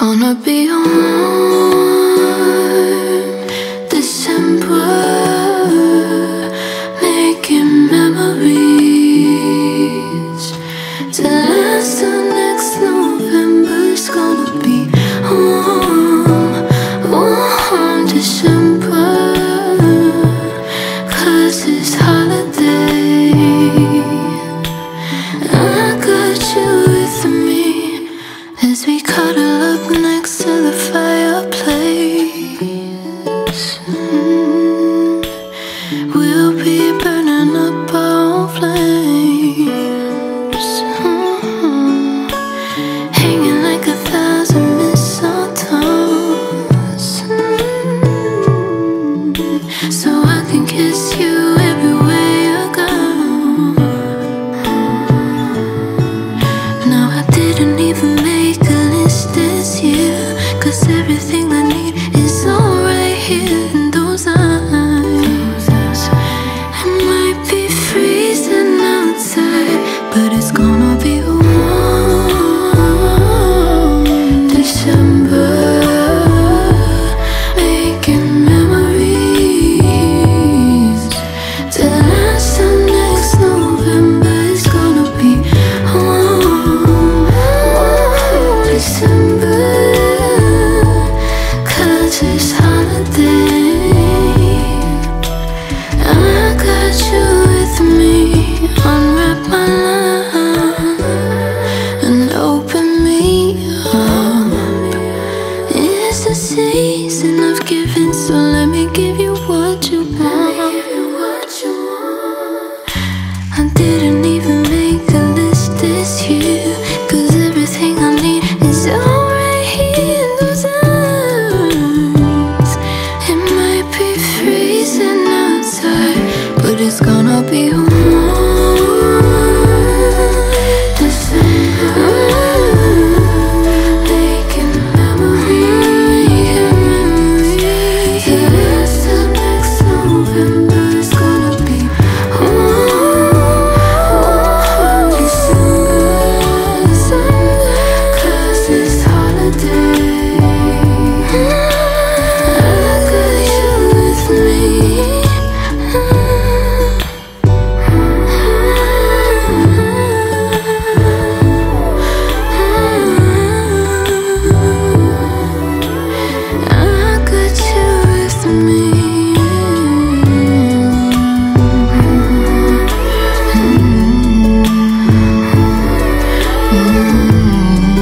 Gonna be a warm December Making memories. Last the next November's gonna be We'll be burning up our flames. Mm-hmm. Hanging like a thousand mistletoes. Mm-hmm. So I can kiss you everywhere you go mm-hmm. I didn't even make a list this Cause everything veces -hmm.